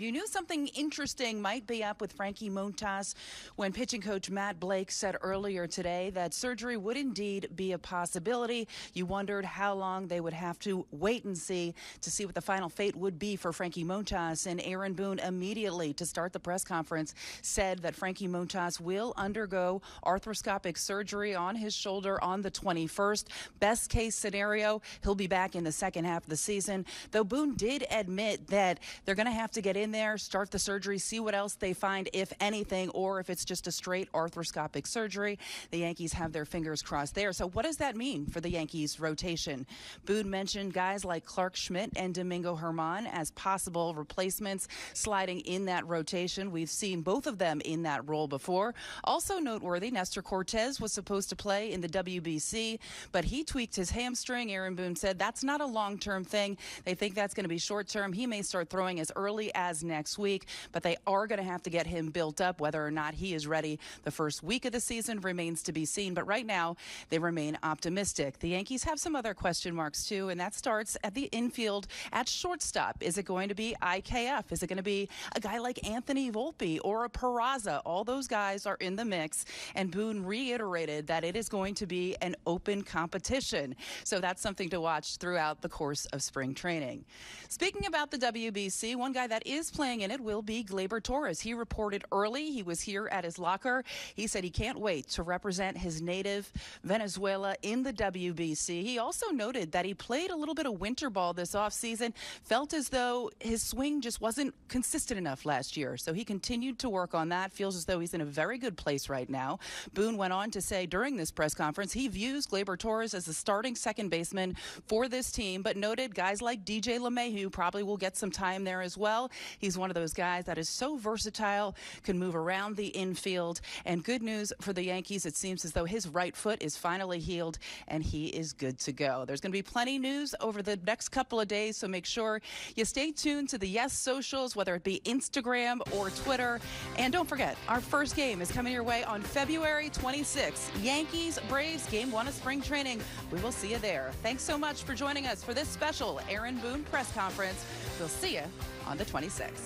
You knew something interesting might be up with Frankie Montas when pitching coach Matt Blake said earlier today that surgery would indeed be a possibility. You wondered how long they would have to wait and see to see what the final fate would be for Frankie Montas. And Aaron Boone immediately to start the press conference said that Frankie Montas will undergo arthroscopic surgery on his shoulder on the 21st. Best case scenario, he'll be back in the second half of the season. Though Boone did admit that they're going to have to get in there, start the surgery, see what else they find, if anything, or if it's just a straight arthroscopic surgery. The Yankees have their fingers crossed there. So, what does that mean for the Yankees' rotation? Boone mentioned guys like Clarke Schmidt and Domingo Germán as possible replacements sliding in that rotation. We've seen both of them in that role before. Also noteworthy, Nestor Cortes was supposed to play in the WBC, but he tweaked his hamstring. Aaron Boone said that's not a long term thing. They think that's going to be short term. He may start throwing as early as next week, but they are going to have to get him built up. Whether or not he is ready the first week of the season remains to be seen. But right now, they remain optimistic. The Yankees have some other question marks too, and that starts at the infield at shortstop. Is it going to be IKF? Is it going to be a guy like Anthony Volpe or a Peraza? All those guys are in the mix, and Boone reiterated that it is going to be an open competition. So that's something to watch throughout the course of spring training. Speaking about the WBC, one guy that is playing in it will be Gleyber Torres. He reported early. He was here at his locker. He said he can't wait to represent his native Venezuela in the WBC. He also noted that he played a little bit of winter ball this offseason, felt as though his swing just wasn't consistent enough last year. So he continued to work on that, feels as though he's in a very good place right now. Boone went on to say during this press conference he views Gleyber Torres as the starting second baseman for this team, but noted guys like DJ LeMahieu probably will get some time there as well. He's one of those guys that is so versatile, can move around the infield. And good news for the Yankees, it seems as though his right foot is finally healed and he is good to go. There's going to be plenty of news over the next couple of days, so make sure you stay tuned to the Yes socials, whether it be Instagram or Twitter. And don't forget, our first game is coming your way on February 26th. Yankees Braves game one of spring training. We will see you there. Thanks so much for joining us for this special Aaron Boone press conference. We'll see you on the 26th next.